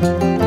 Música